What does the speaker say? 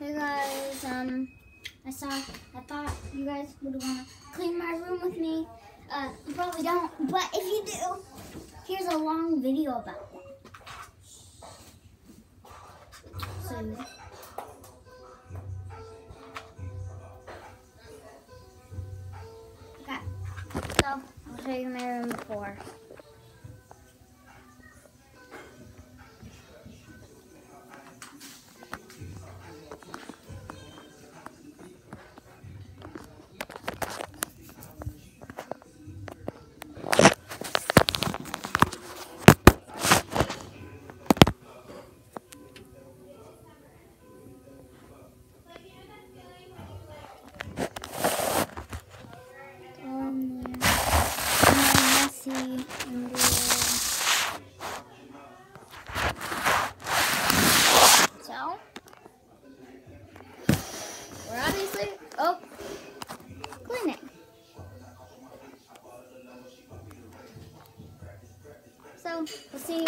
Hey guys, um, I saw, I thought you guys would want to clean my room with me. Uh, you probably don't, but if you do, here's a long video about that. So, okay, so I'll show you my room before. So, we're obviously, oh, cleaning. So, we'll see you